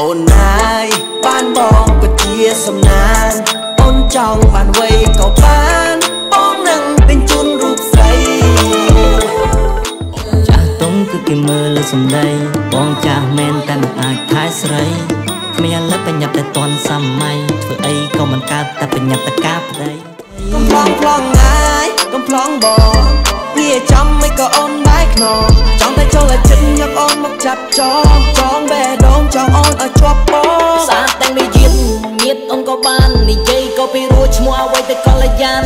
អូនណាយបានបងក៏ជាសំណានអូនចង់បានវ័យក៏បានបងនឹងទិញជូនរូបស្រីចាស់តុងគឺគេមើលលើសំដីបងចាស់មែនតែមិនអាចថែស្រីគ្មានលឹកបញ្ញាប់តែតន់សម័យធ្វើអីក៏មិនកើតតែបញ្ញាប់តែការប្តីកំ plong ប្លង់ងាយកំ plong បងងារចំមិនក៏អូនបាយខ្នង ចងចងបេះដូងចង់អូនឲ្យជាប់បងសាតែងមានជាតិមានអូនក៏បាននិយាយក៏ពីរួចឈ្មោះអ្វីទៅកល្យាណ